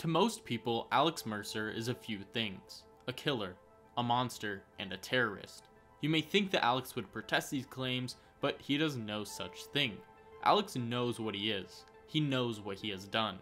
To most people, Alex Mercer is a few things a killer, a monster, and a terrorist. You may think that Alex would protest these claims, but he does no such thing. Alex knows what he is, he knows what he has done.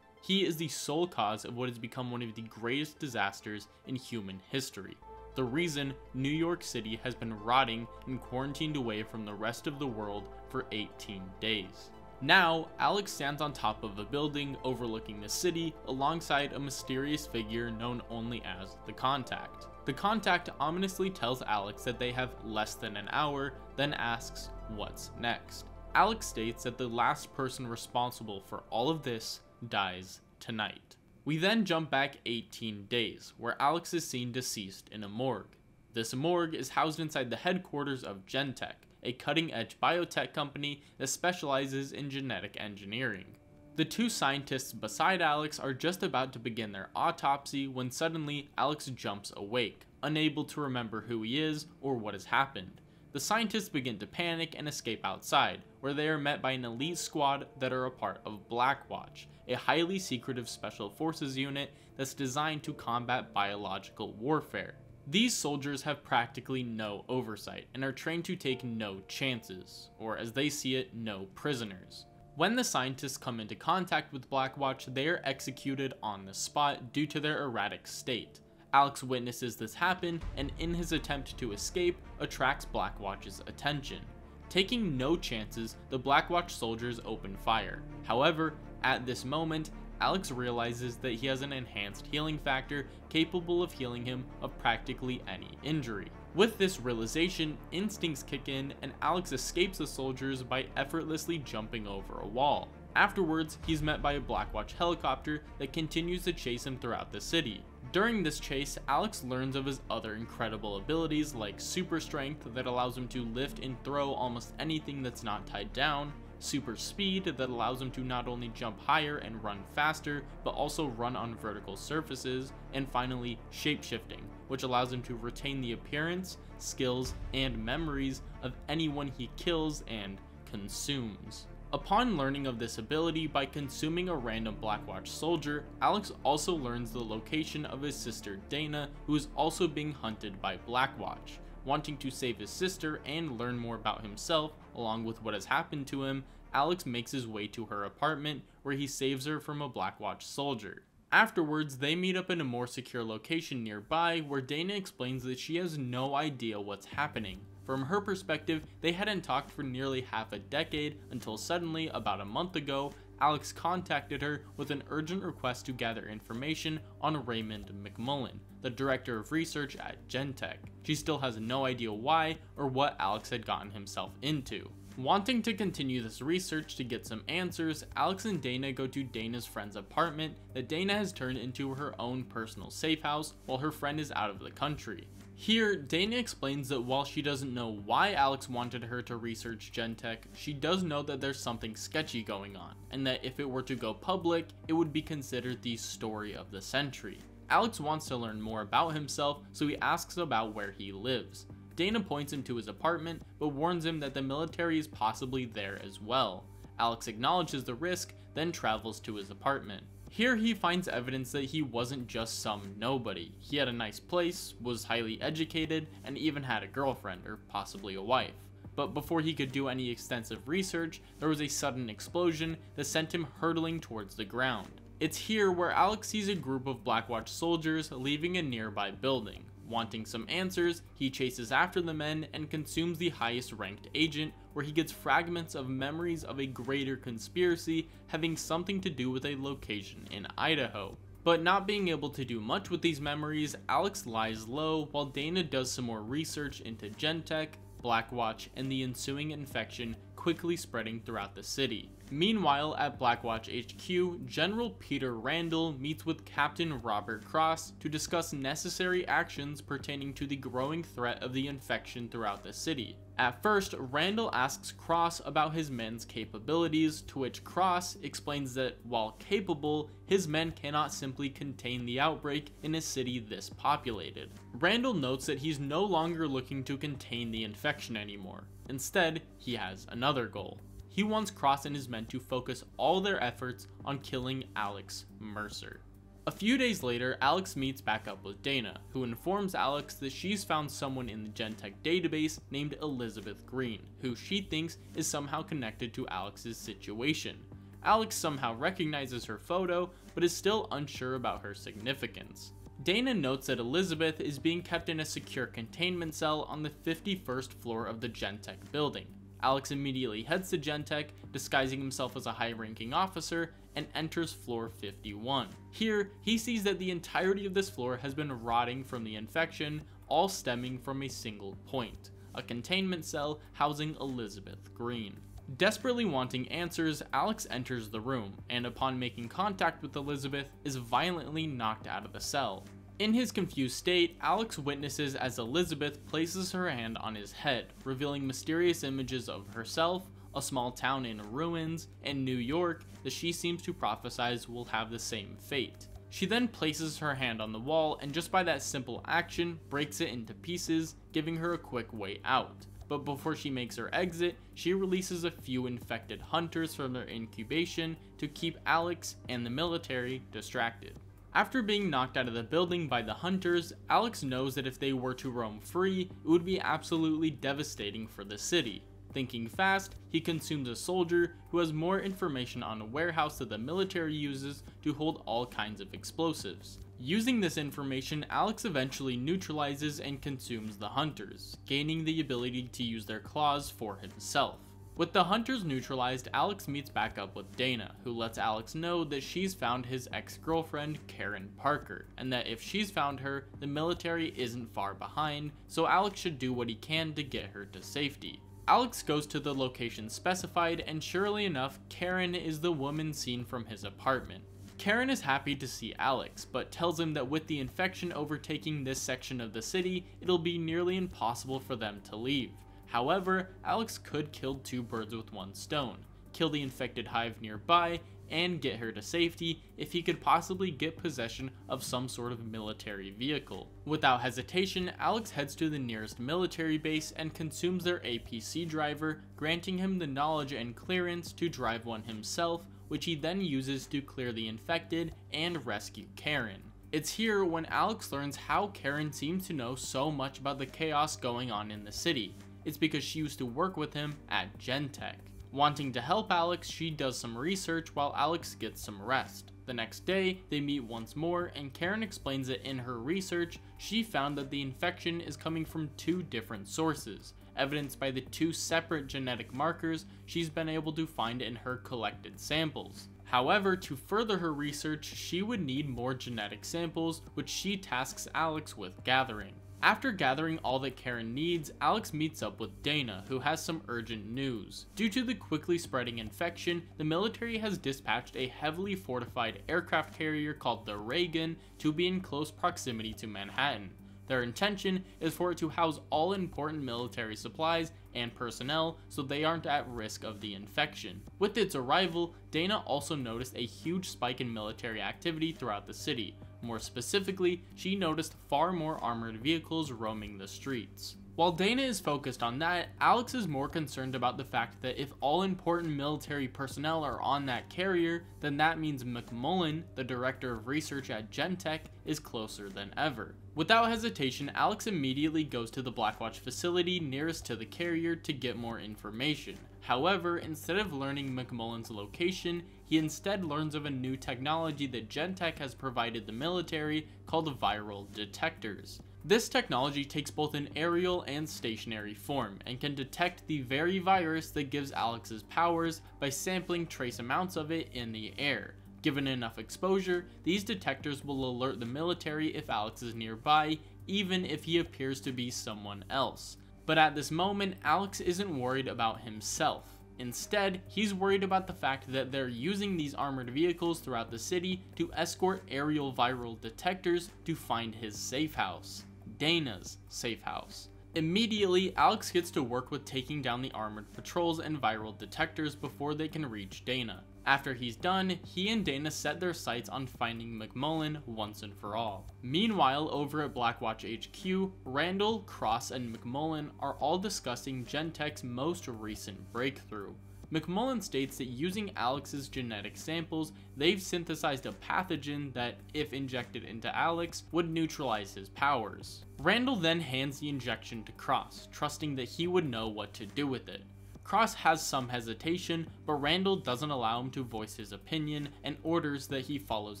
He is the sole cause of what has become one of the greatest disasters in human history. The reason New York City has been rotting and quarantined away from the rest of the world for 18 days. Now, Alex stands on top of a building overlooking the city alongside a mysterious figure known only as the Contact. The Contact ominously tells Alex that they have less than an hour, then asks, What's next? Alex states that the last person responsible for all of this dies tonight. We then jump back 18 days, where Alex is seen deceased in a morgue. This morgue is housed inside the headquarters of Gentek, a cutting edge biotech company that specializes in genetic engineering. The two scientists beside Alex are just about to begin their autopsy when suddenly Alex jumps awake, unable to remember who he is or what has happened. The scientists begin to panic and escape outside, where they are met by an elite squad that are a part of Blackwatch, a highly secretive special forces unit that's designed to combat biological warfare. These soldiers have practically no oversight and are trained to take no chances, or as they see it, no prisoners. When the scientists come into contact with Blackwatch, they are executed on the spot due to their erratic state. Alex witnesses this happen and in his attempt to escape, attracts Blackwatch's attention. Taking no chances, the Blackwatch soldiers open fire. However, at this moment, Alex realizes that he has an enhanced healing factor capable of healing him of practically any injury. With this realization, instincts kick in and Alex escapes the soldiers by effortlessly jumping over a wall. Afterwards, he's met by a Blackwatch helicopter that continues to chase him throughout the city. During this chase, Alex learns of his other incredible abilities like super strength that allows him to lift and throw almost anything that's not tied down, super speed that allows him to not only jump higher and run faster, but also run on vertical surfaces, and finally shapeshifting, which allows him to retain the appearance, skills, and memories of anyone he kills and consumes. Upon learning of this ability by consuming a random Blackwatch soldier, Alex also learns the location of his sister Dana, who is also being hunted by Blackwatch. Wanting to save his sister and learn more about himself, along with what has happened to him, Alex makes his way to her apartment where he saves her from a Blackwatch soldier. Afterwards, they meet up in a more secure location nearby where Dana explains that she has no idea what's happening. From her perspective, they hadn't talked for nearly half a decade until suddenly, about a month ago, Alex contacted her with an urgent request to gather information on Raymond McMullen, the director of research at Gentek. She still has no idea why or what Alex had gotten himself into. Wanting to continue this research to get some answers, Alex and Dana go to Dana's friend's apartment that Dana has turned into her own personal safe house while her friend is out of the country. Here, Dana explains that while she doesn't know why Alex wanted her to research Gentek, she does know that there's something sketchy going on, and that if it were to go public, it would be considered the story of the century. Alex wants to learn more about himself, so he asks about where he lives. Dana points him to his apartment, but warns him that the military is possibly there as well. Alex acknowledges the risk, then travels to his apartment. Here he finds evidence that he wasn't just some nobody. He had a nice place, was highly educated, and even had a girlfriend, or possibly a wife. But before he could do any extensive research, there was a sudden explosion that sent him hurtling towards the ground. It's here where Alex sees a group of Blackwatch soldiers leaving a nearby building. Wanting some answers, he chases after the men and consumes the highest ranked agent, where he gets fragments of memories of a greater conspiracy having something to do with a location in Idaho. But not being able to do much with these memories, Alex lies low while Dana does some more research into Gentek, Blackwatch, and the ensuing infection quickly spreading throughout the city. Meanwhile, at Blackwatch HQ, General Peter Randall meets with Captain Robert Cross to discuss necessary actions pertaining to the growing threat of the infection throughout the city. At first, Randall asks Cross about his men's capabilities, to which Cross explains that while capable, his men cannot simply contain the outbreak in a city this populated. Randall notes that he's no longer looking to contain the infection anymore. Instead, he has another goal. He wants Cross and his men to focus all their efforts on killing Alex Mercer. A few days later, Alex meets back up with Dana, who informs Alex that she's found someone in the Gentek database named Elizabeth Green, who she thinks is somehow connected to Alex's situation. Alex somehow recognizes her photo, but is still unsure about her significance. Dana notes that Elizabeth is being kept in a secure containment cell on the 51st floor of the Gentek building. Alex immediately heads to Gentek, disguising himself as a high-ranking officer, and enters floor 51. Here, he sees that the entirety of this floor has been rotting from the infection, all stemming from a single point, a containment cell housing Elizabeth Green. Desperately wanting answers, Alex enters the room, and upon making contact with Elizabeth, is violently knocked out of the cell. In his confused state, Alex witnesses as Elizabeth places her hand on his head, revealing mysterious images of herself, a small town in ruins, and New York that she seems to prophesize will have the same fate. She then places her hand on the wall and just by that simple action breaks it into pieces, giving her a quick way out. But before she makes her exit, she releases a few infected hunters from their incubation to keep Alex and the military distracted. After being knocked out of the building by the hunters, Alex knows that if they were to roam free, it would be absolutely devastating for the city. Thinking fast, he consumes a soldier who has more information on a warehouse that the military uses to hold all kinds of explosives. Using this information, Alex eventually neutralizes and consumes the hunters, gaining the ability to use their claws for himself. With the hunters neutralized, Alex meets back up with Dana, who lets Alex know that she's found his ex-girlfriend, Karen Parker, and that if she's found her, the military isn't far behind, so Alex should do what he can to get her to safety. Alex goes to the location specified, and surely enough, Karen is the woman seen from his apartment. Karen is happy to see Alex, but tells him that with the infection overtaking this section of the city, it'll be nearly impossible for them to leave. However, Alex could kill two birds with one stone, kill the infected hive nearby, and get her to safety if he could possibly get possession of some sort of military vehicle. Without hesitation, Alex heads to the nearest military base and consumes their APC driver, granting him the knowledge and clearance to drive one himself, which he then uses to clear the infected and rescue Karen. It's here when Alex learns how Karen seems to know so much about the chaos going on in the city. It's because she used to work with him at Gentek. Wanting to help Alex, she does some research while Alex gets some rest. The next day, they meet once more, and Karen explains that in her research, she found that the infection is coming from two different sources, evidenced by the two separate genetic markers she's been able to find in her collected samples. However, to further her research, she would need more genetic samples, which she tasks Alex with gathering. After gathering all that Karen needs, Alex meets up with Dana, who has some urgent news. Due to the quickly spreading infection, the military has dispatched a heavily fortified aircraft carrier called the Reagan to be in close proximity to Manhattan. Their intention is for it to house all important military supplies and personnel so they aren't at risk of the infection. With its arrival, Dana also noticed a huge spike in military activity throughout the city, more specifically, she noticed far more armored vehicles roaming the streets. While Dana is focused on that, Alex is more concerned about the fact that if all important military personnel are on that carrier, then that means McMullen, the director of research at Gentek, is closer than ever. Without hesitation, Alex immediately goes to the Blackwatch facility nearest to the carrier to get more information. However, instead of learning McMullen's location, he instead learns of a new technology that Gentek has provided the military called viral detectors. This technology takes both an aerial and stationary form, and can detect the very virus that gives Alex's powers by sampling trace amounts of it in the air. Given enough exposure, these detectors will alert the military if Alex is nearby, even if he appears to be someone else. But at this moment, Alex isn't worried about himself. Instead, he's worried about the fact that they're using these armored vehicles throughout the city to escort aerial viral detectors to find his safe house. Dana's safe house. Immediately, Alex gets to work with taking down the armored patrols and viral detectors before they can reach Dana. After he's done, he and Dana set their sights on finding McMullen once and for all. Meanwhile, over at Blackwatch HQ, Randall, Cross, and McMullen are all discussing Gentek's most recent breakthrough. McMullen states that using Alex's genetic samples, they've synthesized a pathogen that, if injected into Alex, would neutralize his powers. Randall then hands the injection to Cross, trusting that he would know what to do with it. Cross has some hesitation, but Randall doesn't allow him to voice his opinion and orders that he follows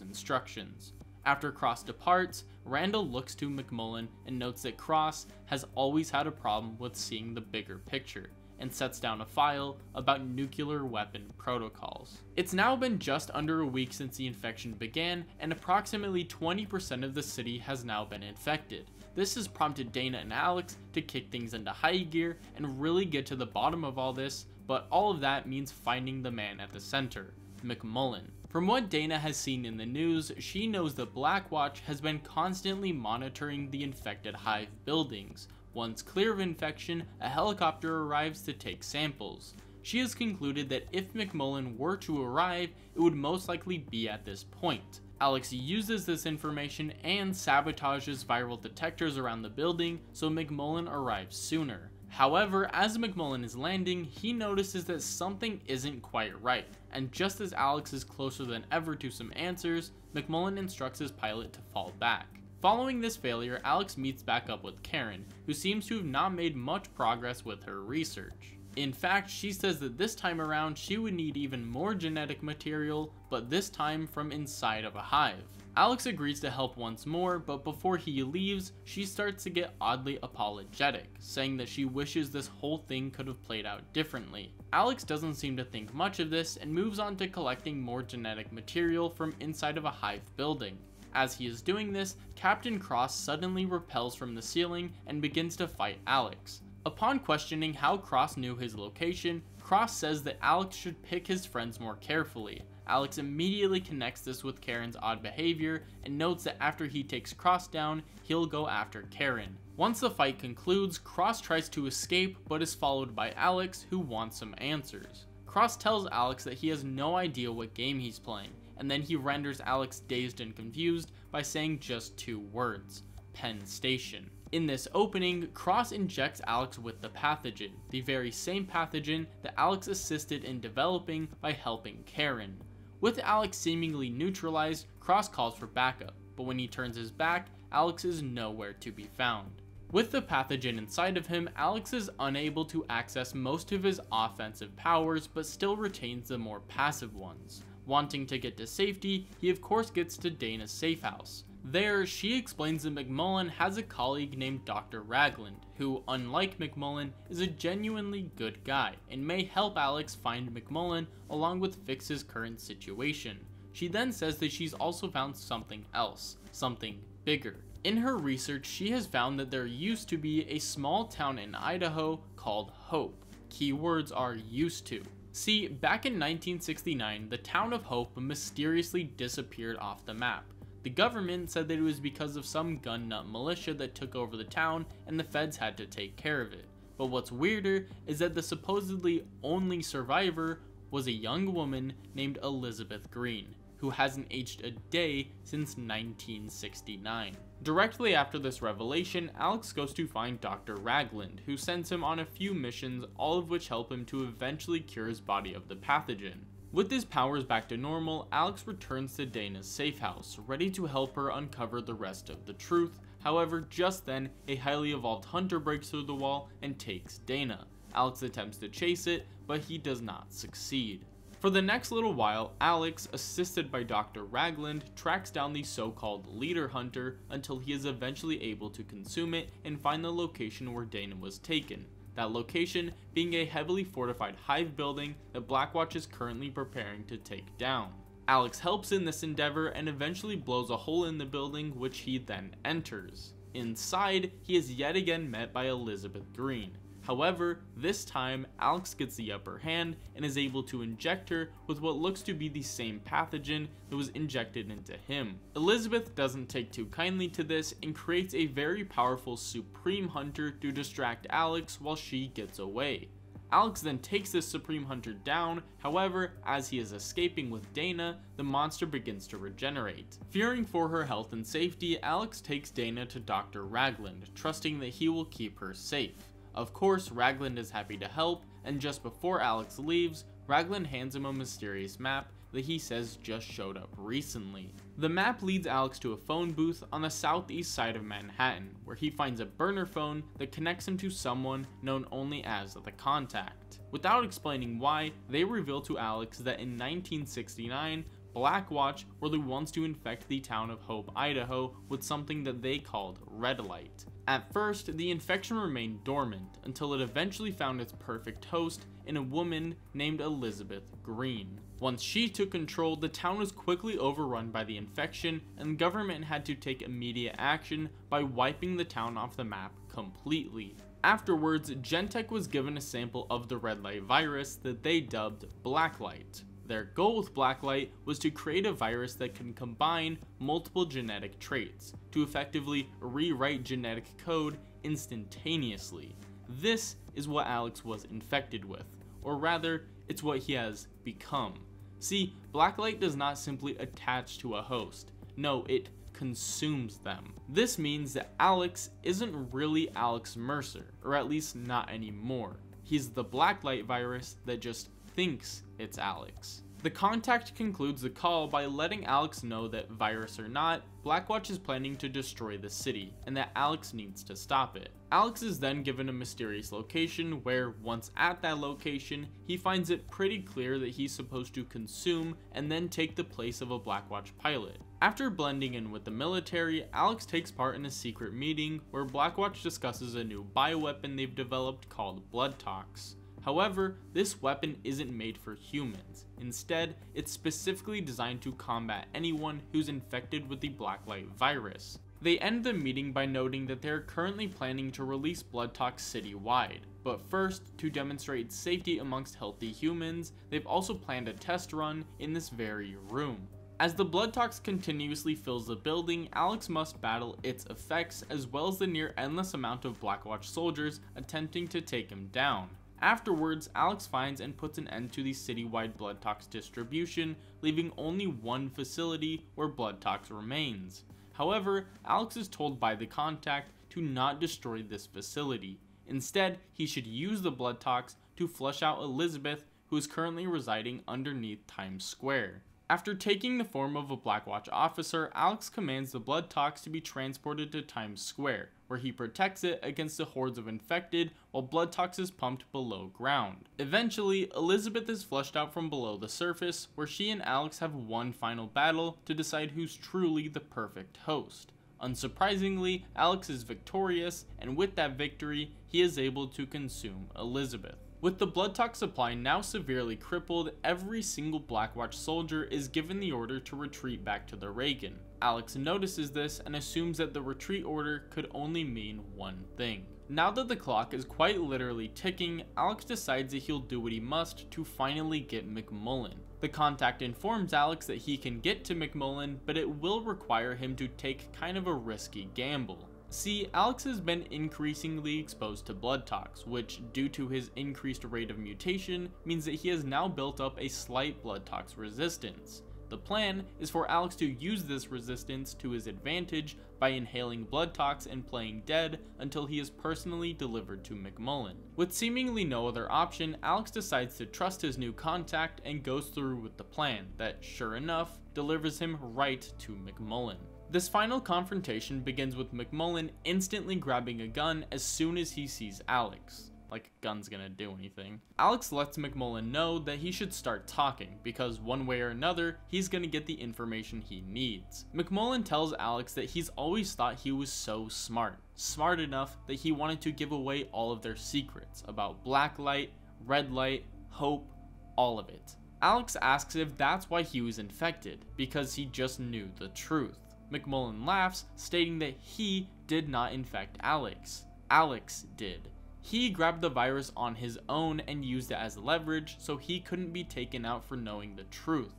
instructions. After Cross departs, Randall looks to McMullen and notes that Cross has always had a problem with seeing the bigger picture, and sets down a file about nuclear weapon protocols. It's now been just under a week since the infection began, and approximately 20% of the city has now been infected. This has prompted Dana and Alex to kick things into high gear and really get to the bottom of all this, but all of that means finding the man at the center, McMullen. From what Dana has seen in the news, she knows that Blackwatch has been constantly monitoring the infected hive buildings. Once clear of infection, a helicopter arrives to take samples. She has concluded that if McMullen were to arrive, it would most likely be at this point. Alex uses this information and sabotages viral detectors around the building so McMullen arrives sooner. However, as McMullen is landing, he notices that something isn't quite right, and just as Alex is closer than ever to some answers, McMullen instructs his pilot to fall back. Following this failure, Alex meets back up with Karen, who seems to have not made much progress with her research. In fact, she says that this time around she would need even more genetic material, but this time from inside of a hive. Alex agrees to help once more, but before he leaves, she starts to get oddly apologetic, saying that she wishes this whole thing could have played out differently. Alex doesn't seem to think much of this and moves on to collecting more genetic material from inside of a hive building. As he is doing this, Captain Cross suddenly repels from the ceiling and begins to fight Alex. Upon questioning how Cross knew his location, Cross says that Alex should pick his friends more carefully, Alex immediately connects this with Karen's odd behavior and notes that after he takes Cross down, he'll go after Karen. Once the fight concludes, Cross tries to escape but is followed by Alex who wants some answers. Cross tells Alex that he has no idea what game he's playing, and then he renders Alex dazed and confused by saying just two words, Penn Station. In this opening, Cross injects Alex with the pathogen, the very same pathogen that Alex assisted in developing by helping Karen. With Alex seemingly neutralized, Cross calls for backup, but when he turns his back, Alex is nowhere to be found. With the pathogen inside of him, Alex is unable to access most of his offensive powers, but still retains the more passive ones. Wanting to get to safety, he of course gets to Dana's safe house. There, she explains that McMullen has a colleague named Dr. Ragland, who, unlike McMullen, is a genuinely good guy and may help Alex find McMullen along with fix his current situation. She then says that she's also found something else, something bigger. In her research, she has found that there used to be a small town in Idaho called Hope. Keywords are used to. See, back in 1969, the town of Hope mysteriously disappeared off the map. The government said that it was because of some gun nut militia that took over the town and the feds had to take care of it. But what's weirder is that the supposedly only survivor was a young woman named Elizabeth Green, who hasn't aged a day since 1969. Directly after this revelation, Alex goes to find Dr. Ragland, who sends him on a few missions, all of which help him to eventually cure his body of the pathogen. With his powers back to normal, Alex returns to Dana's safe house, ready to help her uncover the rest of the truth. However, just then, a highly evolved hunter breaks through the wall and takes Dana. Alex attempts to chase it, but he does not succeed. For the next little while, Alex, assisted by Dr. Ragland, tracks down the so-called leader hunter until he is eventually able to consume it and find the location where Dana was taken that location being a heavily fortified hive building that Blackwatch is currently preparing to take down. Alex helps in this endeavor and eventually blows a hole in the building which he then enters. Inside, he is yet again met by Elizabeth Green, However, this time, Alex gets the upper hand and is able to inject her with what looks to be the same pathogen that was injected into him. Elizabeth doesn't take too kindly to this and creates a very powerful Supreme Hunter to distract Alex while she gets away. Alex then takes this Supreme Hunter down, however, as he is escaping with Dana, the monster begins to regenerate. Fearing for her health and safety, Alex takes Dana to Dr. Ragland, trusting that he will keep her safe. Of course, Ragland is happy to help, and just before Alex leaves, Ragland hands him a mysterious map that he says just showed up recently. The map leads Alex to a phone booth on the southeast side of Manhattan, where he finds a burner phone that connects him to someone known only as the Contact. Without explaining why, they reveal to Alex that in 1969, Blackwatch were the ones to infect the town of Hope, Idaho with something that they called red light. At first, the infection remained dormant until it eventually found its perfect host in a woman named Elizabeth Green. Once she took control, the town was quickly overrun by the infection and the government had to take immediate action by wiping the town off the map completely. Afterwards, Gentek was given a sample of the red light virus that they dubbed Blacklight. Their goal with Blacklight was to create a virus that can combine multiple genetic traits to effectively rewrite genetic code instantaneously. This is what Alex was infected with, or rather, it's what he has become. See, Blacklight does not simply attach to a host. No, it consumes them. This means that Alex isn't really Alex Mercer, or at least not anymore. He's the Blacklight virus that just thinks it's Alex. The contact concludes the call by letting Alex know that, virus or not, Blackwatch is planning to destroy the city, and that Alex needs to stop it. Alex is then given a mysterious location where, once at that location, he finds it pretty clear that he's supposed to consume and then take the place of a Blackwatch pilot. After blending in with the military, Alex takes part in a secret meeting where Blackwatch discusses a new bioweapon they've developed called Blood Tox. However, this weapon isn't made for humans. Instead, it's specifically designed to combat anyone who's infected with the Blacklight virus. They end the meeting by noting that they are currently planning to release Blood citywide. But first, to demonstrate safety amongst healthy humans, they've also planned a test run in this very room. As the blood tox continuously fills the building, Alex must battle its effects as well as the near endless amount of Blackwatch soldiers attempting to take him down. Afterwards, Alex finds and puts an end to the citywide blood tox distribution, leaving only one facility where blood tox remains. However, Alex is told by the contact to not destroy this facility. Instead, he should use the blood tox to flush out Elizabeth, who is currently residing underneath Times Square. After taking the form of a Blackwatch officer, Alex commands the blood tox to be transported to Times Square, where he protects it against the hordes of infected while blood tox is pumped below ground. Eventually, Elizabeth is flushed out from below the surface, where she and Alex have one final battle to decide who's truly the perfect host. Unsurprisingly, Alex is victorious, and with that victory, he is able to consume Elizabeth. With the blood tox supply now severely crippled, every single Blackwatch soldier is given the order to retreat back to the Reagan. Alex notices this and assumes that the retreat order could only mean one thing. Now that the clock is quite literally ticking, Alex decides that he'll do what he must to finally get McMullen. The contact informs Alex that he can get to McMullen, but it will require him to take kind of a risky gamble. See, Alex has been increasingly exposed to blood tox, which, due to his increased rate of mutation, means that he has now built up a slight blood tox resistance. The plan is for Alex to use this resistance to his advantage by inhaling blood tox and playing dead until he is personally delivered to McMullen. With seemingly no other option, Alex decides to trust his new contact and goes through with the plan that, sure enough, delivers him right to McMullen. This final confrontation begins with McMullen instantly grabbing a gun as soon as he sees Alex. Like gun's gonna do anything. Alex lets McMullen know that he should start talking, because one way or another, he's gonna get the information he needs. McMullen tells Alex that he's always thought he was so smart. Smart enough that he wanted to give away all of their secrets about black light, red light, hope, all of it. Alex asks if that's why he was infected, because he just knew the truth. McMullen laughs, stating that he did not infect Alex. Alex did. He grabbed the virus on his own and used it as leverage so he couldn't be taken out for knowing the truth.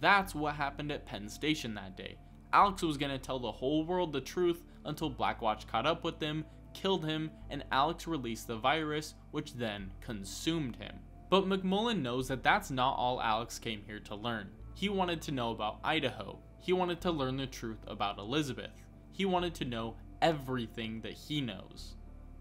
That's what happened at Penn Station that day. Alex was going to tell the whole world the truth until Blackwatch caught up with him, killed him, and Alex released the virus, which then consumed him. But McMullen knows that that's not all Alex came here to learn. He wanted to know about Idaho, he wanted to learn the truth about Elizabeth. He wanted to know everything that he knows.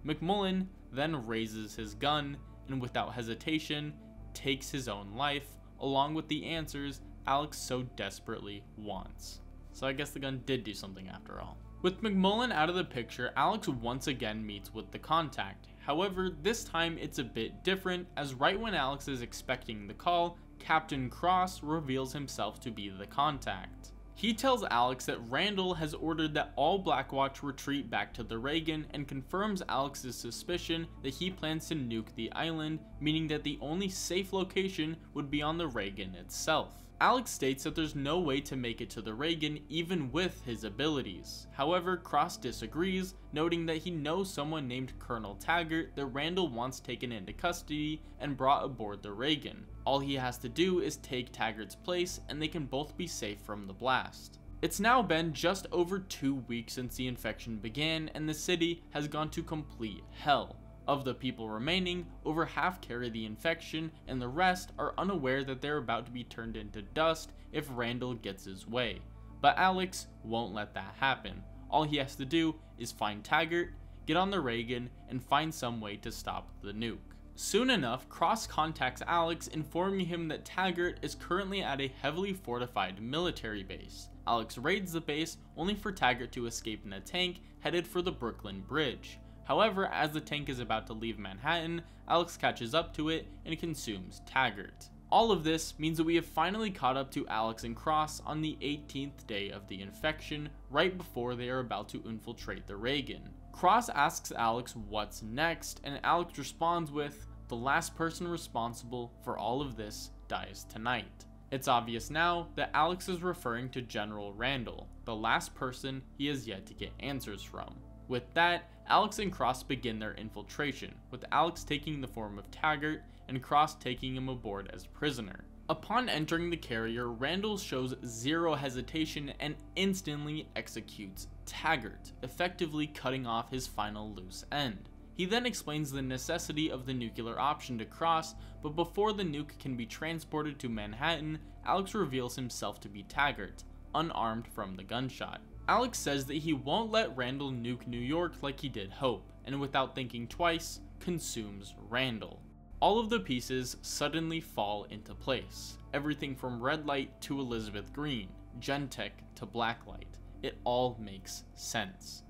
McMullen then raises his gun and without hesitation takes his own life, along with the answers Alex so desperately wants. So I guess the gun did do something after all. With McMullen out of the picture, Alex once again meets with the contact. However, this time it's a bit different, as right when Alex is expecting the call, Captain Cross reveals himself to be the contact. He tells Alex that Randall has ordered that all Blackwatch retreat back to the Reagan and confirms Alex's suspicion that he plans to nuke the island, meaning that the only safe location would be on the Reagan itself. Alex states that there's no way to make it to the Reagan even with his abilities. However, Cross disagrees, noting that he knows someone named Colonel Taggart that Randall wants taken into custody and brought aboard the Reagan. All he has to do is take Taggart's place and they can both be safe from the blast. It's now been just over two weeks since the infection began and the city has gone to complete hell. Of the people remaining, over half carry the infection, and the rest are unaware that they're about to be turned into dust if Randall gets his way. But Alex won't let that happen. All he has to do is find Taggart, get on the Reagan, and find some way to stop the nuke. Soon enough, Cross contacts Alex, informing him that Taggart is currently at a heavily fortified military base. Alex raids the base, only for Taggart to escape in a tank headed for the Brooklyn Bridge. However, as the tank is about to leave Manhattan, Alex catches up to it and consumes Taggart. All of this means that we have finally caught up to Alex and Cross on the 18th day of the infection, right before they are about to infiltrate the Reagan. Cross asks Alex what's next, and Alex responds with, the last person responsible for all of this dies tonight. It's obvious now that Alex is referring to General Randall, the last person he has yet to get answers from. With that, Alex and Cross begin their infiltration, with Alex taking the form of Taggart and Cross taking him aboard as prisoner. Upon entering the carrier, Randall shows zero hesitation and instantly executes Taggart, effectively cutting off his final loose end. He then explains the necessity of the nuclear option to Cross, but before the nuke can be transported to Manhattan, Alex reveals himself to be Taggart, unarmed from the gunshot. Alex says that he won't let Randall nuke New York like he did Hope, and without thinking twice, consumes Randall. All of the pieces suddenly fall into place. Everything from red light to Elizabeth Green, Gentek to blacklight. It all makes sense.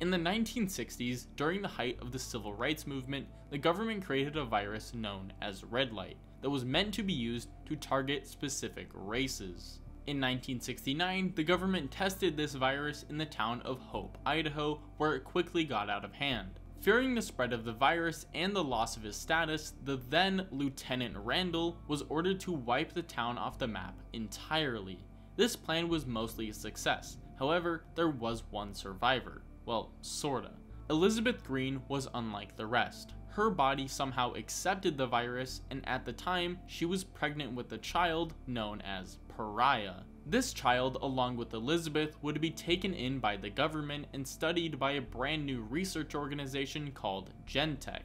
In the 1960s, during the height of the civil rights movement, the government created a virus known as red light that was meant to be used to target specific races. In 1969, the government tested this virus in the town of Hope, Idaho, where it quickly got out of hand. Fearing the spread of the virus and the loss of his status, the then Lieutenant Randall was ordered to wipe the town off the map entirely. This plan was mostly a success, however, there was one survivor. Well, sorta. Elizabeth Green was unlike the rest. Her body somehow accepted the virus, and at the time, she was pregnant with a child known as pariah. This child, along with Elizabeth, would be taken in by the government and studied by a brand new research organization called Gentek.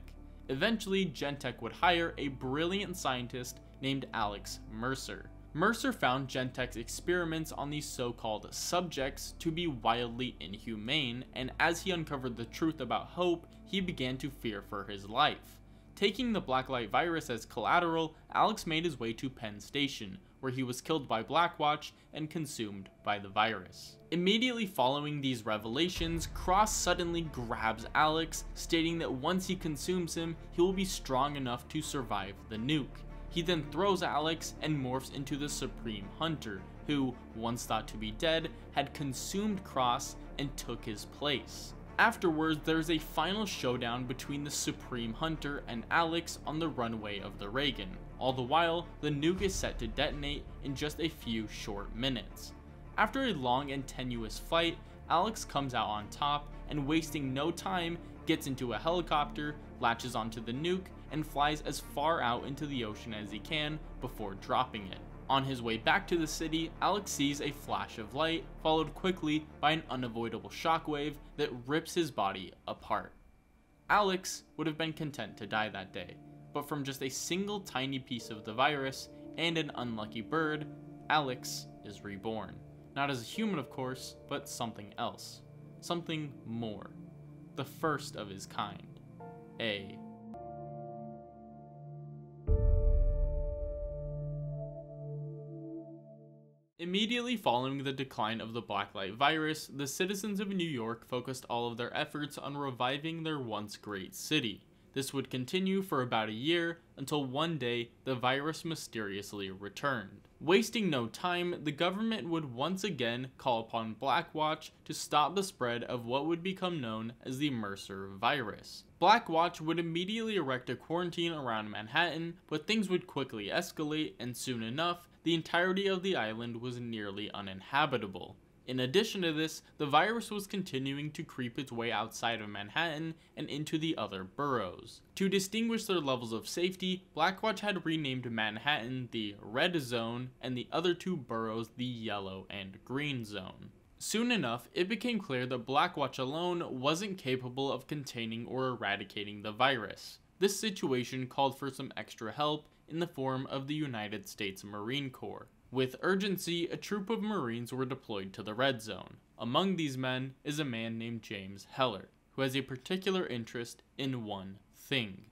Eventually, Gentek would hire a brilliant scientist named Alex Mercer. Mercer found Gentek's experiments on these so-called subjects to be wildly inhumane, and as he uncovered the truth about Hope, he began to fear for his life. Taking the Blacklight virus as collateral, Alex made his way to Penn Station, where he was killed by Blackwatch and consumed by the virus. Immediately following these revelations, Cross suddenly grabs Alex, stating that once he consumes him, he will be strong enough to survive the nuke. He then throws Alex and morphs into the Supreme Hunter, who, once thought to be dead, had consumed Cross and took his place. Afterwards, there's a final showdown between the Supreme Hunter and Alex on the runway of the Reagan. All the while, the nuke is set to detonate in just a few short minutes. After a long and tenuous fight, Alex comes out on top and wasting no time, gets into a helicopter, latches onto the nuke, and flies as far out into the ocean as he can before dropping it. On his way back to the city, Alex sees a flash of light, followed quickly by an unavoidable shockwave that rips his body apart. Alex would have been content to die that day, but from just a single tiny piece of the virus and an unlucky bird, Alex is reborn. Not as a human, of course, but something else. Something more. The first of his kind. A Immediately following the decline of the Blacklight virus, the citizens of New York focused all of their efforts on reviving their once great city. This would continue for about a year until one day the virus mysteriously returned. Wasting no time, the government would once again call upon Blackwatch to stop the spread of what would become known as the Mercer virus. Blackwatch would immediately erect a quarantine around Manhattan, but things would quickly escalate, and soon enough, the entirety of the island was nearly uninhabitable. In addition to this, the virus was continuing to creep its way outside of Manhattan and into the other boroughs. To distinguish their levels of safety, Blackwatch had renamed Manhattan the Red Zone and the other two boroughs the Yellow and Green Zone. Soon enough, it became clear that Blackwatch alone wasn't capable of containing or eradicating the virus. This situation called for some extra help in the form of the United States Marine Corps. With urgency, a troop of Marines were deployed to the Red Zone. Among these men is a man named James Heller, who has a particular interest in one thing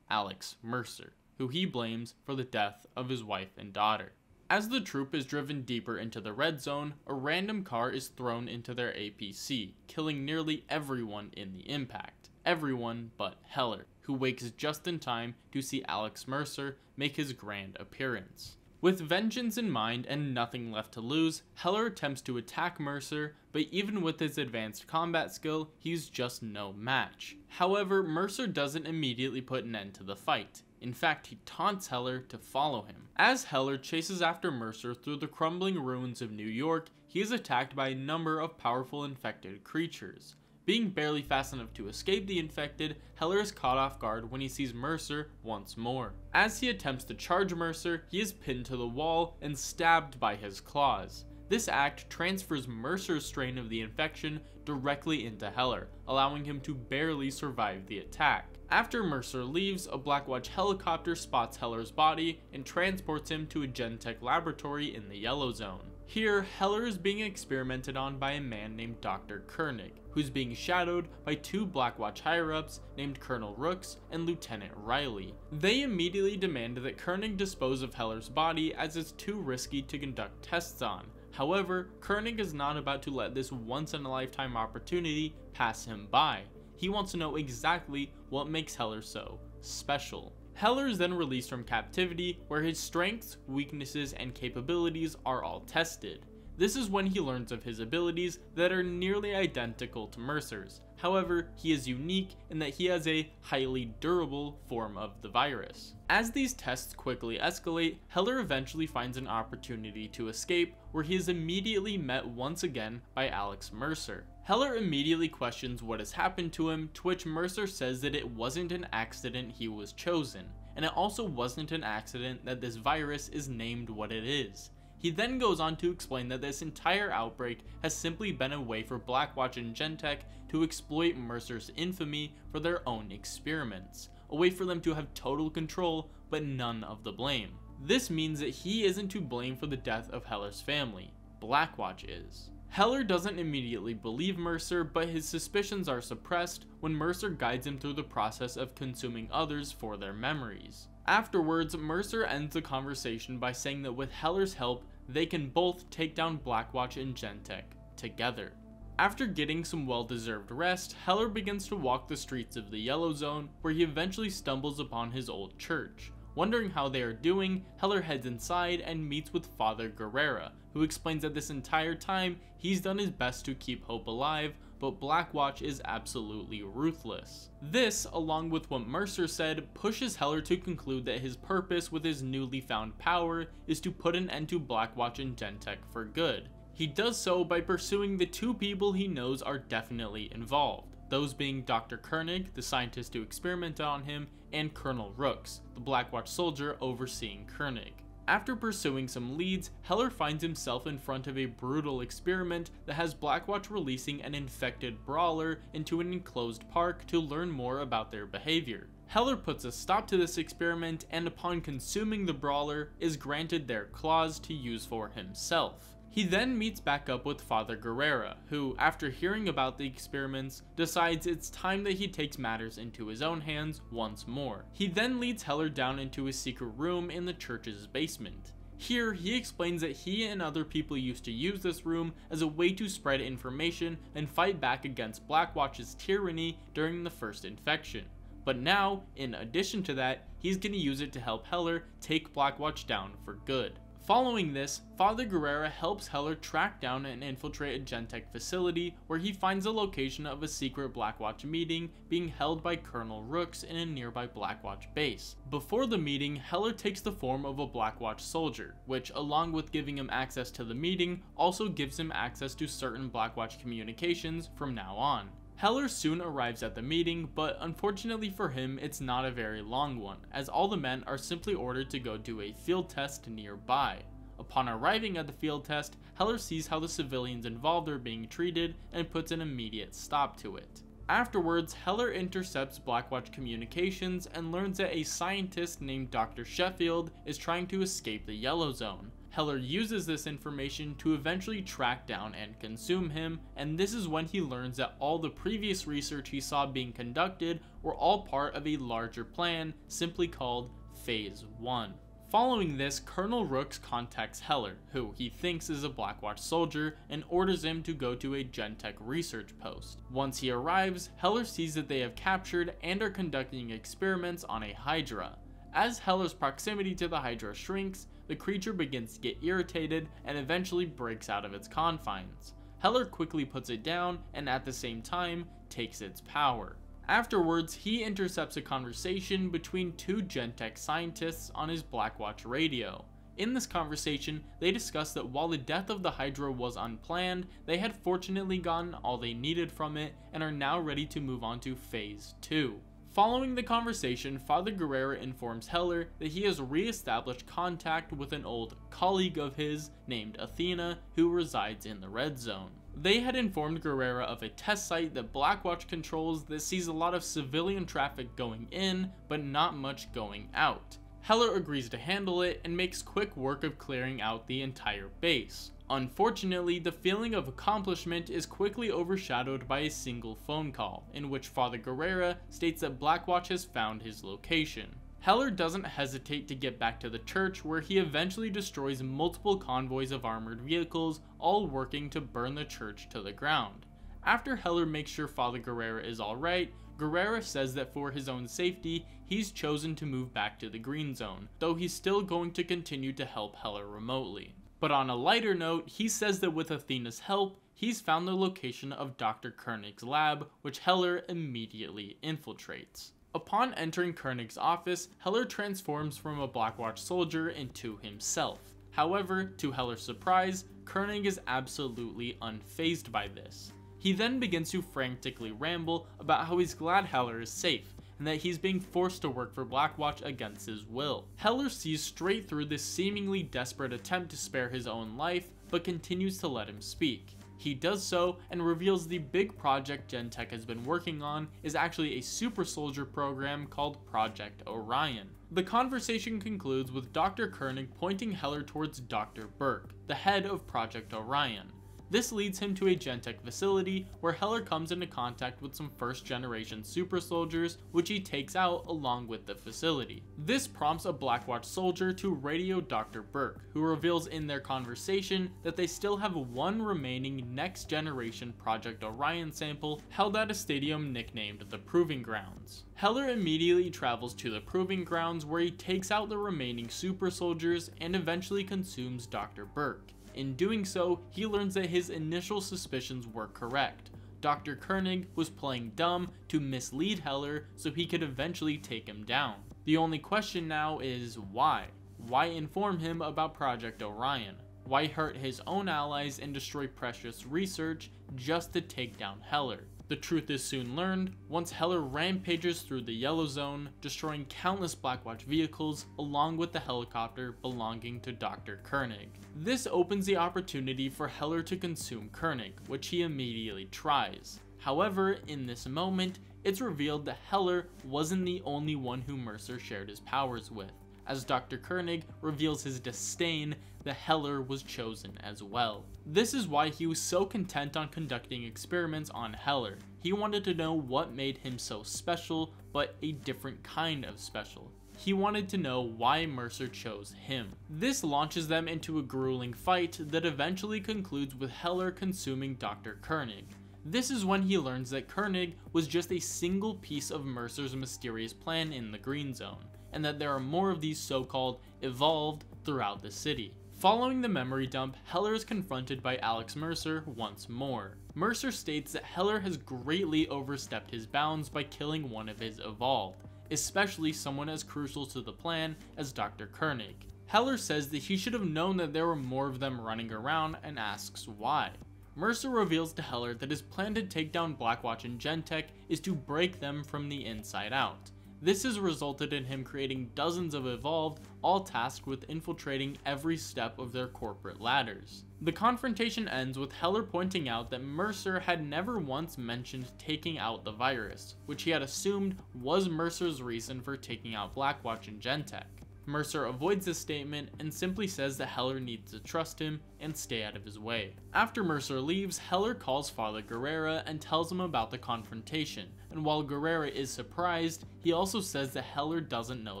Alex Mercer, who he blames for the death of his wife and daughter. As the troop is driven deeper into the red zone, a random car is thrown into their APC, killing nearly everyone in the impact. Everyone but Heller, who wakes just in time to see Alex Mercer make his grand appearance. With vengeance in mind and nothing left to lose, Heller attempts to attack Mercer, but even with his advanced combat skill, he's just no match. However, Mercer doesn't immediately put an end to the fight. In fact, he taunts Heller to follow him. As Heller chases after Mercer through the crumbling ruins of New York, he is attacked by a number of powerful infected creatures. Being barely fast enough to escape the infected, Heller is caught off guard when he sees Mercer once more. As he attempts to charge Mercer, he is pinned to the wall and stabbed by his claws. This act transfers Mercer's strain of the infection directly into Heller, allowing him to barely survive the attack. After Mercer leaves, a Blackwatch helicopter spots Heller's body and transports him to a Gentek laboratory in the Yellow Zone. Here, Heller is being experimented on by a man named Dr. Koenig, who's being shadowed by two Blackwatch higher-ups named Colonel Rooks and Lieutenant Riley. They immediately demand that Koenig dispose of Heller's body as it's too risky to conduct tests on. However, Koenig is not about to let this once-in-a-lifetime opportunity pass him by. He wants to know exactly what makes Heller so special. Heller is then released from captivity, where his strengths, weaknesses, and capabilities are all tested. This is when he learns of his abilities that are nearly identical to Mercer's. However, he is unique in that he has a highly durable form of the virus. As these tests quickly escalate, Heller eventually finds an opportunity to escape, where he is immediately met once again by Alex Mercer. Heller immediately questions what has happened to him, to which Mercer says that it wasn't an accident he was chosen, and it also wasn't an accident that this virus is named what it is. He then goes on to explain that this entire outbreak has simply been a way for Blackwatch and Gentek to exploit Mercer's infamy for their own experiments, a way for them to have total control but none of the blame. This means that he isn't to blame for the death of Heller's family, Blackwatch is. Heller doesn't immediately believe Mercer, but his suspicions are suppressed when Mercer guides him through the process of consuming others for their memories. Afterwards, Mercer ends the conversation by saying that with Heller's help, they can both take down Blackwatch and Gentek together. After getting some well-deserved rest, Heller begins to walk the streets of the Yellow Zone, where he eventually stumbles upon his old church. Wondering how they are doing, Heller heads inside and meets with Father Guerrera, who explains that this entire time he's done his best to keep hope alive, but Blackwatch is absolutely ruthless. This, along with what Mercer said, pushes Heller to conclude that his purpose with his newly found power is to put an end to Blackwatch and Gentek for good. He does so by pursuing the two people he knows are definitely involved, those being Dr. Koenig, the scientist who experimented on him, and Colonel Rooks, the Blackwatch soldier overseeing Koenig. After pursuing some leads, Heller finds himself in front of a brutal experiment that has Blackwatch releasing an infected brawler into an enclosed park to learn more about their behavior. Heller puts a stop to this experiment and upon consuming the brawler is granted their claws to use for himself. He then meets back up with Father Guerrera, who, after hearing about the experiments, decides it's time that he takes matters into his own hands once more. He then leads Heller down into his secret room in the church's basement. Here, he explains that he and other people used to use this room as a way to spread information and fight back against Blackwatch's tyranny during the first infection. But now, in addition to that, he's gonna use it to help Heller take Blackwatch down for good. Following this, Father Guerrera helps Heller track down and infiltrate a Gentek facility where he finds the location of a secret Blackwatch meeting being held by Colonel Rooks in a nearby Blackwatch base. Before the meeting, Heller takes the form of a Blackwatch soldier, which along with giving him access to the meeting, also gives him access to certain Blackwatch communications from now on. Heller soon arrives at the meeting, but unfortunately for him, it's not a very long one, as all the men are simply ordered to go do a field test nearby. Upon arriving at the field test, Heller sees how the civilians involved are being treated and puts an immediate stop to it. Afterwards, Heller intercepts Blackwatch communications and learns that a scientist named Dr. Sheffield is trying to escape the Yellow Zone. Heller uses this information to eventually track down and consume him, and this is when he learns that all the previous research he saw being conducted were all part of a larger plan, simply called Phase 1. Following this, Colonel Rooks contacts Heller, who he thinks is a Blackwatch soldier, and orders him to go to a Gentek research post. Once he arrives, Heller sees that they have captured and are conducting experiments on a Hydra. As Heller's proximity to the Hydra shrinks, the creature begins to get irritated and eventually breaks out of its confines. Heller quickly puts it down and at the same time takes its power. Afterwards, he intercepts a conversation between two Gentek scientists on his Blackwatch radio. In this conversation, they discuss that while the death of the Hydra was unplanned, they had fortunately gotten all they needed from it and are now ready to move on to Phase 2. Following the conversation, Father Guerrera informs Heller that he has re-established contact with an old colleague of his named Athena who resides in the Red Zone. They had informed Guerrera of a test site that Blackwatch controls that sees a lot of civilian traffic going in, but not much going out. Heller agrees to handle it and makes quick work of clearing out the entire base. Unfortunately, the feeling of accomplishment is quickly overshadowed by a single phone call, in which Father Guerrera states that Blackwatch has found his location. Heller doesn't hesitate to get back to the church where he eventually destroys multiple convoys of armored vehicles, all working to burn the church to the ground. After Heller makes sure Father Guerrera is alright, Guerrera says that for his own safety, he's chosen to move back to the Green Zone, though he's still going to continue to help Heller remotely. But on a lighter note, he says that with Athena's help, he's found the location of Dr. Koenig's lab, which Heller immediately infiltrates. Upon entering Koenig's office, Heller transforms from a Blackwatch soldier into himself. However, to Heller's surprise, Koenig is absolutely unfazed by this. He then begins to frantically ramble about how he's glad Heller is safe, and that he's being forced to work for Blackwatch against his will. Heller sees straight through this seemingly desperate attempt to spare his own life, but continues to let him speak. He does so and reveals the big project Gentek has been working on is actually a super soldier program called Project Orion. The conversation concludes with Dr. Koenig pointing Heller towards Dr. Burke, the head of Project Orion. This leads him to a Gentek facility where Heller comes into contact with some first generation super soldiers which he takes out along with the facility. This prompts a Blackwatch soldier to radio Dr. Burke, who reveals in their conversation that they still have one remaining next generation Project Orion sample held at a stadium nicknamed the Proving Grounds. Heller immediately travels to the Proving Grounds where he takes out the remaining super soldiers and eventually consumes Dr. Burke. In doing so, he learns that his initial suspicions were correct. Dr. Koenig was playing dumb to mislead Heller so he could eventually take him down. The only question now is why? Why inform him about Project Orion? Why hurt his own allies and destroy precious research just to take down Heller? The truth is soon learned once Heller rampages through the Yellow Zone, destroying countless Blackwatch vehicles along with the helicopter belonging to Dr. Koenig. This opens the opportunity for Heller to consume Koenig, which he immediately tries. However, in this moment, it's revealed that Heller wasn't the only one who Mercer shared his powers with. As Dr. Koenig reveals his disdain, the Heller was chosen as well. This is why he was so content on conducting experiments on Heller. He wanted to know what made him so special, but a different kind of special. he wanted to know why Mercer chose him. This launches them into a grueling fight that eventually concludes with Heller consuming Dr. Koenig. This is when he learns that Koenig was just a single piece of Mercer's mysterious plan in the Green Zone, and that there are more of these so-called evolved throughout the city. Following the memory dump, Heller is confronted by Alex Mercer once more. Mercer states that Heller has greatly overstepped his bounds by killing one of his evolved, especially someone as crucial to the plan as Dr. Koenig. Heller says that he should have known that there were more of them running around and asks why. Mercer reveals to Heller that his plan to take down Blackwatch and Gentek is to break them from the inside out. This has resulted in him creating dozens of Evolved, all tasked with infiltrating every step of their corporate ladders. The confrontation ends with Heller pointing out that Mercer had never once mentioned taking out the virus, which he had assumed was Mercer's reason for taking out Blackwatch and Gentek. Mercer avoids this statement and simply says that Heller needs to trust him and stay out of his way. After Mercer leaves, Heller calls Father Guerrera and tells him about the confrontation, and while Guerrera is surprised, he also says that Heller doesn't know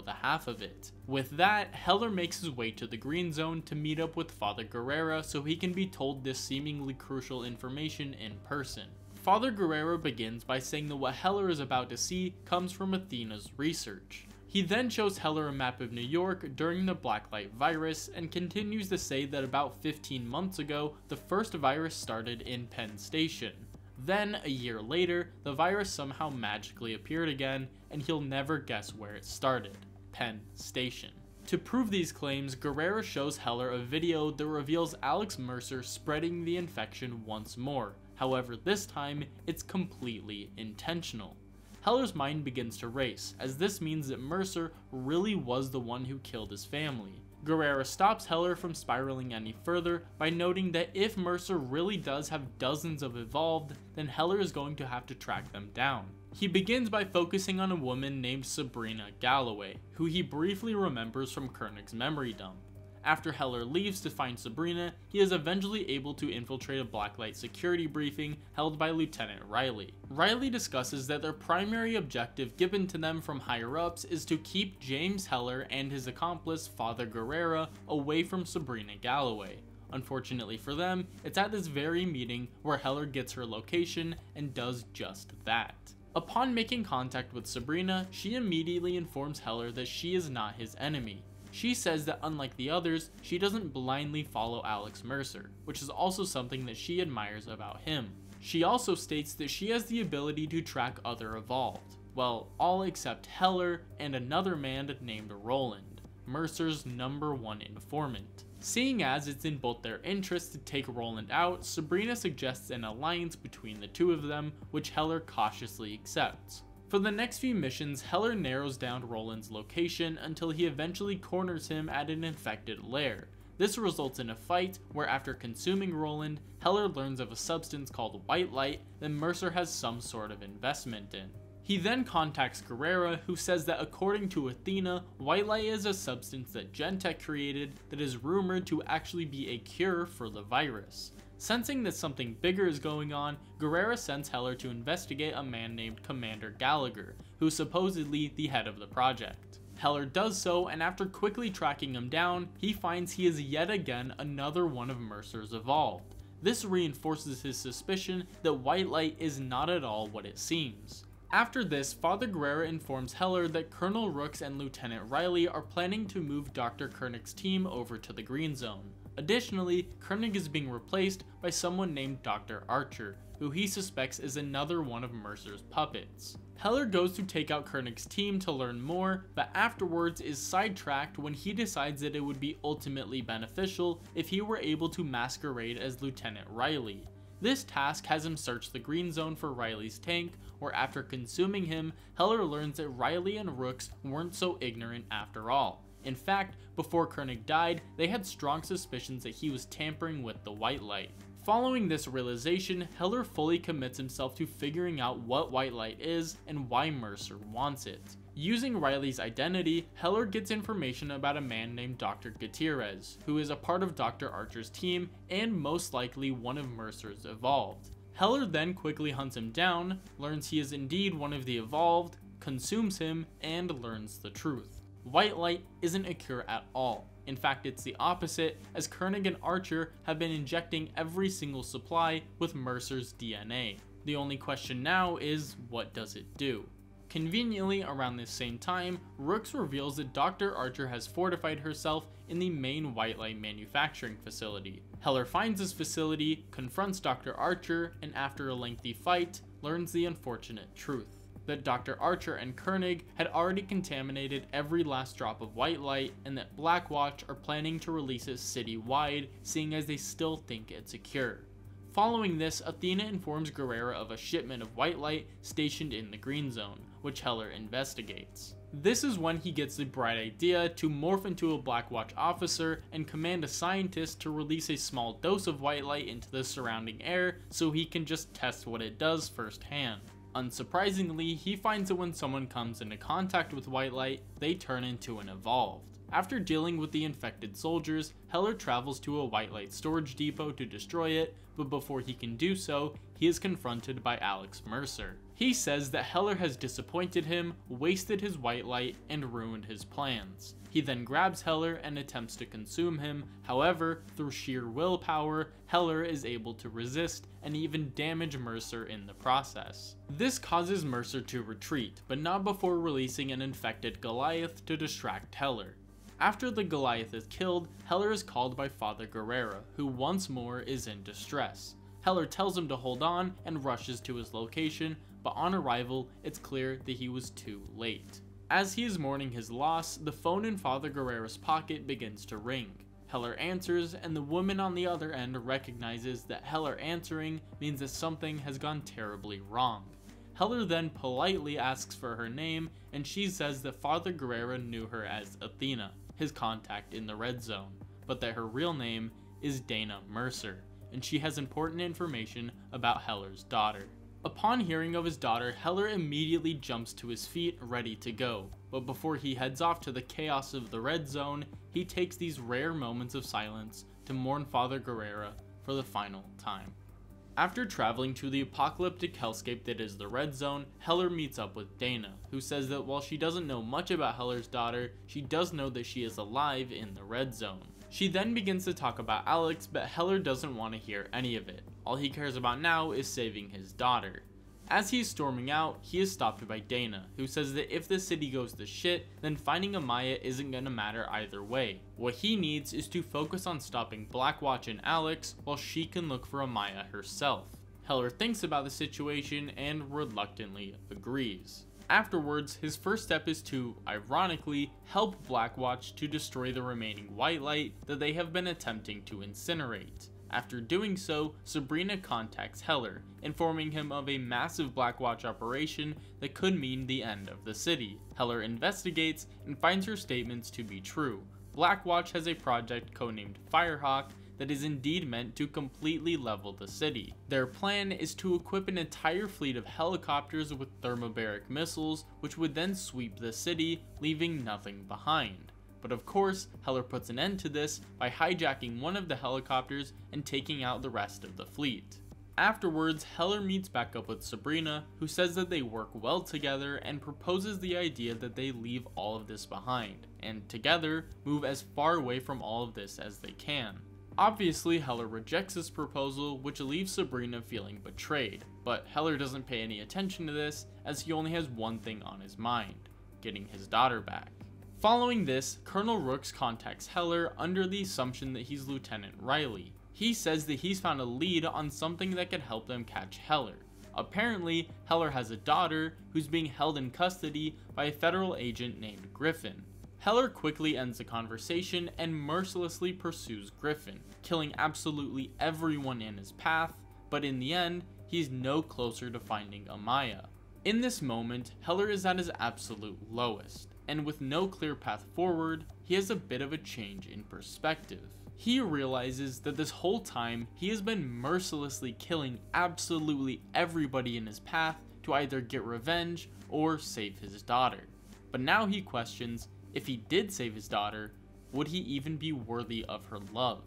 the half of it. With that, Heller makes his way to the Green Zone to meet up with Father Guerrera so he can be told this seemingly crucial information in person. Father Guerrera begins by saying that what Heller is about to see comes from Athena's research. He then shows Heller a map of New York during the Blacklight virus and continues to say that about 15 months ago, the first virus started in Penn Station. Then, a year later, the virus somehow magically appeared again, and he'll never guess where it started Penn Station. To prove these claims, Guerrera shows Heller a video that reveals Alex Mercer spreading the infection once more. However, this time, it's completely intentional. Heller's mind begins to race, as this means that Mercer really was the one who killed his family. Guerrera stops Heller from spiraling any further by noting that if Mercer really does have dozens of evolved, then Heller is going to have to track them down. He begins by focusing on a woman named Sabrina Galloway, who he briefly remembers from Koenig's memory dump. After Heller leaves to find Sabrina, he is eventually able to infiltrate a Blacklight security briefing held by Lieutenant Riley. Riley discusses that their primary objective given to them from higher ups is to keep James Heller and his accomplice Father Guerrera away from Sabrina Galloway. Unfortunately for them, it's at this very meeting where Heller gets her location and does just that. Upon making contact with Sabrina, she immediately informs Heller that she is not his enemy. She says that unlike the others, she doesn't blindly follow Alex Mercer, which is also something that she admires about him. She also states that she has the ability to track other Evolved, well, all except Heller and another man named Roland, Mercer's number one informant. Seeing as it's in both their interests to take Roland out, Sabrina suggests an alliance between the two of them, which Heller cautiously accepts. For the next few missions, Heller narrows down Roland's location until he eventually corners him at an infected lair. This results in a fight where after consuming Roland, Heller learns of a substance called white light that Mercer has some sort of investment in. He then contacts Guerrera, who says that according to Athena, white light is a substance that Gentek created that is rumored to actually be a cure for the virus. Sensing that something bigger is going on, Guerrera sends Heller to investigate a man named Commander Gallagher, who's supposedly the head of the project. Heller does so, and after quickly tracking him down, he finds he is yet again another one of Mercer's evolved. This reinforces his suspicion that white light is not at all what it seems. After this, Father Guerrera informs Heller that Colonel Rooks and Lieutenant Riley are planning to move Dr. Koenig's team over to the Green Zone. Additionally, Koenig is being replaced by someone named Dr. Archer, who he suspects is another one of Mercer's puppets. Heller goes to take out Koenig's team to learn more, but afterwards is sidetracked when he decides that it would be ultimately beneficial if he were able to masquerade as Lieutenant Riley. This task has him search the green zone for Riley's tank, where after consuming him, Heller learns that Riley and Rooks weren't so ignorant after all. In fact, before Koenig died, they had strong suspicions that he was tampering with the white light. Following this realization, Heller fully commits himself to figuring out what white light is and why Mercer wants it. Using Riley's identity, Heller gets information about a man named Dr. Gutierrez, who is a part of Dr. Archer's team and most likely one of Mercer's Evolved. Heller then quickly hunts him down, learns he is indeed one of the Evolved, consumes him, and learns the truth. White light isn't a cure at all. In fact, it's the opposite, as Koenig and Archer have been injecting every single supply with Mercer's DNA. The only question now is, what does it do? Conveniently, around this same time, Rooks reveals that Dr. Archer has fortified herself in the main White Light manufacturing facility. Heller finds this facility, confronts Dr. Archer, and after a lengthy fight, learns the unfortunate truth that Dr. Archer and Koenig had already contaminated every last drop of white light and that Blackwatch are planning to release it city-wide, seeing as they still think it's a cure. Following this, Athena informs Guerrera of a shipment of white light stationed in the green zone, which Heller investigates. This is when he gets the bright idea to morph into a Blackwatch officer and command a scientist to release a small dose of white light into the surrounding air so he can just test what it does firsthand. Unsurprisingly, he finds that when someone comes into contact with white light, they turn into an evolved. After dealing with the infected soldiers, Heller travels to a white light storage depot to destroy it, but before he can do so, he is confronted by Alex Mercer. He says that Heller has disappointed him, wasted his white light, and ruined his plans. He then grabs Heller and attempts to consume him, however, through sheer willpower, Heller is able to resist and even damage Mercer in the process. This causes Mercer to retreat, but not before releasing an infected Goliath to distract Heller. After the Goliath is killed, Heller is called by Father Guerrera, who once more is in distress. Heller tells him to hold on and rushes to his location, but on arrival, it's clear that he was too late. As he is mourning his loss, the phone in Father Guerrera's pocket begins to ring. Heller answers, and the woman on the other end recognizes that Heller answering means that something has gone terribly wrong. Heller then politely asks for her name, and she says that Father Guerrera knew her as Athena, his contact in the Red Zone, but that her real name is Dana Mercer, and she has important information about Heller's daughter. Upon hearing of his daughter, Heller immediately jumps to his feet, ready to go. But before he heads off to the chaos of the Red Zone, he takes these rare moments of silence to mourn Father Guerrera for the final time. After traveling to the apocalyptic hellscape that is the Red Zone, Heller meets up with Dana, who says that while she doesn't know much about Heller's daughter, she does know that she is alive in the Red Zone. She then begins to talk about Alex, but Heller doesn't want to hear any of it. All he cares about now is saving his daughter. As he is storming out, he is stopped by Dana, who says that if the city goes to shit, then finding Amaya isn't gonna matter either way. What he needs is to focus on stopping Blackwatch and Alex, while she can look for Amaya herself. Heller thinks about the situation and reluctantly agrees. Afterwards, his first step is to, ironically, help Blackwatch to destroy the remaining white light that they have been attempting to incinerate. After doing so, Sabrina contacts Heller, informing him of a massive Blackwatch operation that could mean the end of the city. Heller investigates and finds her statements to be true. Blackwatch has a project codenamed Firehawk that is indeed meant to completely level the city. Their plan is to equip an entire fleet of helicopters with thermobaric missiles, which would then sweep the city, leaving nothing behind. But of course, Heller puts an end to this by hijacking one of the helicopters and taking out the rest of the fleet. Afterwards, Heller meets back up with Sabrina, who says that they work well together and proposes the idea that they leave all of this behind, and together, move as far away from all of this as they can. Obviously, Heller rejects this proposal, which leaves Sabrina feeling betrayed, but Heller doesn't pay any attention to this, as he only has one thing on his mind, getting his daughter back. Following this, Colonel Rooks contacts Heller under the assumption that he's Lieutenant Riley. He says that he's found a lead on something that could help them catch Heller. Apparently, Heller has a daughter who's being held in custody by a federal agent named Griffin. Heller quickly ends the conversation and mercilessly pursues Griffin, killing absolutely everyone in his path, but in the end, he's no closer to finding Amaya. In this moment, Heller is at his absolute lowest, and with no clear path forward, he has a bit of a change in perspective. He realizes that this whole time, he has been mercilessly killing absolutely everybody in his path to either get revenge or save his daughter. But now he questions if he did save his daughter, would he even be worthy of her love?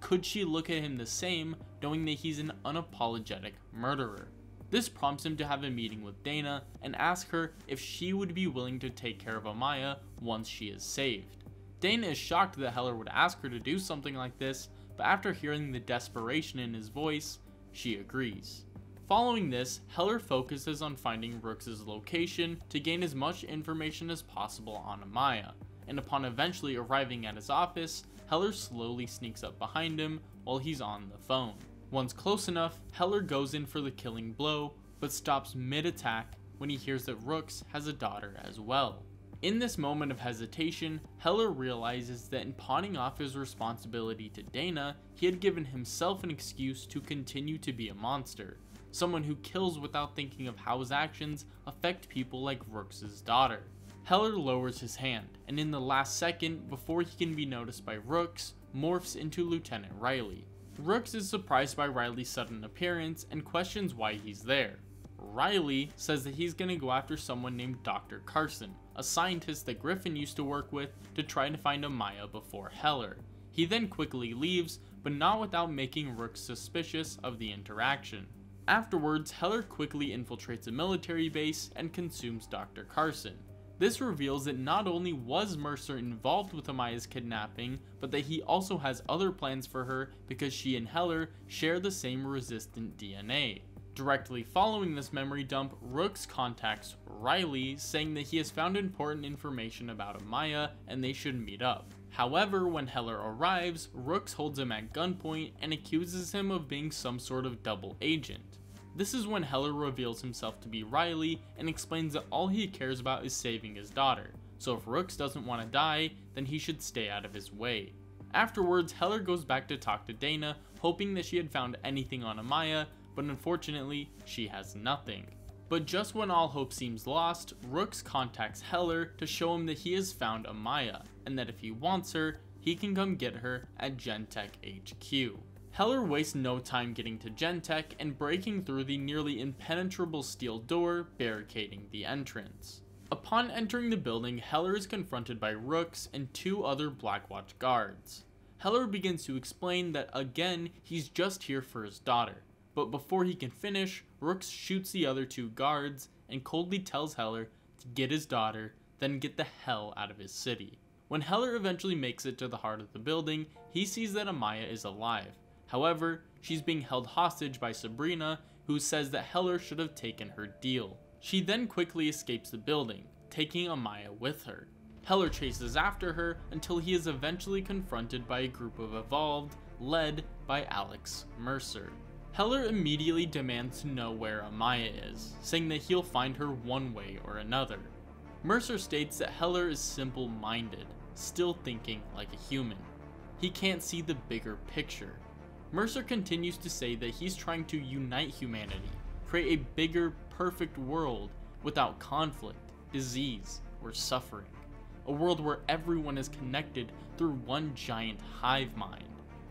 Could she look at him the same, knowing that he's an unapologetic murderer? This prompts him to have a meeting with Dana and ask her if she would be willing to take care of Amaya once she is saved. Dana is shocked that Heller would ask her to do something like this, but after hearing the desperation in his voice, she agrees. Following this, Heller focuses on finding Rooks' location to gain as much information as possible on Amaya, and upon eventually arriving at his office, Heller slowly sneaks up behind him while he's on the phone. Once close enough, Heller goes in for the killing blow, but stops mid-attack when he hears that Rooks has a daughter as well. In this moment of hesitation, Heller realizes that in pawning off his responsibility to Dana, he had given himself an excuse to continue to be a monster, someone who kills without thinking of how his actions affect people like Rooks' daughter. Heller lowers his hand, and in the last second, before he can be noticed by Rooks, morphs into Lieutenant Riley. Rooks is surprised by Riley's sudden appearance and questions why he's there. Riley says that he's gonna go after someone named Dr. Carson, a scientist that Griffin used to work with to try to find Amaya before Heller. He then quickly leaves, but not without making Rooks suspicious of the interaction. Afterwards, Heller quickly infiltrates a military base and consumes Dr. Carson. This reveals that not only was Mercer involved with Amaya's kidnapping, but that he also has other plans for her because she and Heller share the same resistant DNA. Directly following this memory dump, Rooks contacts Riley saying that he has found important information about Amaya and they should meet up. However, when Heller arrives, Rooks holds him at gunpoint and accuses him of being some sort of double agent. This is when Heller reveals himself to be Riley and explains that all he cares about is saving his daughter, so if Rooks doesn't want to die, then he should stay out of his way. Afterwards, Heller goes back to talk to Dana, hoping that she had found anything on Amaya, but unfortunately, she has nothing. But just when all hope seems lost, Rooks contacts Heller to show him that he has found Amaya, and that if he wants her, he can come get her at Gentek HQ. Heller wastes no time getting to Gentek and breaking through the nearly impenetrable steel door barricading the entrance. Upon entering the building, Heller is confronted by Rooks and two other Blackwatch guards. Heller begins to explain that again, he's just here for his daughter, but before he can finish, Rooks shoots the other two guards and coldly tells Heller to get his daughter, then get the hell out of his city. When Heller eventually makes it to the heart of the building, he sees that Amaya is alive. However, she's being held hostage by Sabrina, who says that Heller should have taken her deal. She then quickly escapes the building, taking Amaya with her. Heller chases after her until he is eventually confronted by a group of Evolved, led by Alex Mercer. Heller immediately demands to know where Amaya is, saying that he'll find her one way or another. Mercer states that Heller is simple minded, still thinking like a human. He can't see the bigger picture. Mercer continues to say that he's trying to unite humanity, create a bigger, perfect world without conflict, disease, or suffering. A world where everyone is connected through one giant hive mind.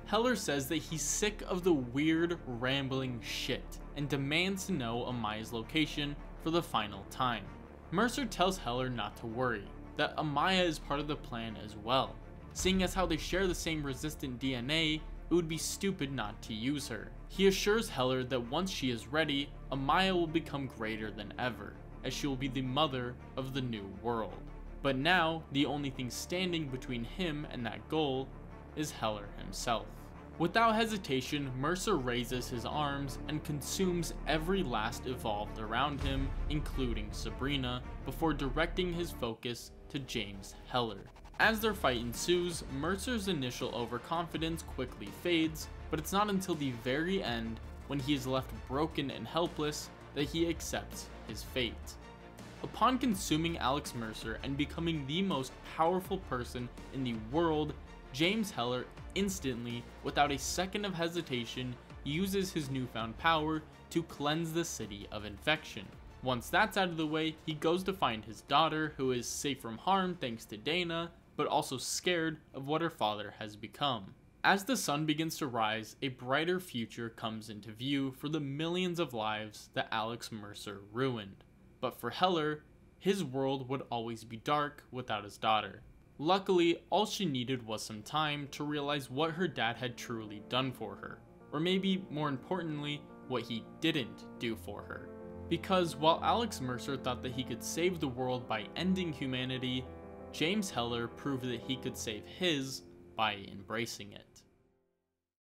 Heller says that he's sick of the weird, rambling shit and demands to know Amaya's location for the final time. Mercer tells Heller not to worry, that Amaya is part of the plan as well. Seeing as how they share the same resistant DNA, it would be stupid not to use her. He assures Heller that once she is ready, Amaya will become greater than ever, as she will be the mother of the new world. But now, the only thing standing between him and that goal is Heller himself. Without hesitation, Mercer raises his arms and consumes every last evolved around him, including Sabrina, before directing his focus to James Heller. As their fight ensues, Mercer's initial overconfidence quickly fades, but it's not until the very end, when he is left broken and helpless, that he accepts his fate. Upon consuming Alex Mercer and becoming the most powerful person in the world, James Heller instantly, without a second of hesitation, uses his newfound power to cleanse the city of infection. Once that's out of the way, he goes to find his daughter, who is safe from harm thanks to Dana, but also scared of what her father has become. As the sun begins to rise, a brighter future comes into view for the millions of lives that Alex Mercer ruined. But for Heller, his world would always be dark without his daughter. Luckily, all she needed was some time to realize what her dad had truly done for her, or maybe more importantly, what he didn't do for her. Because while Alex Mercer thought that he could save the world by ending humanity, James Heller proved that he could save his by embracing it.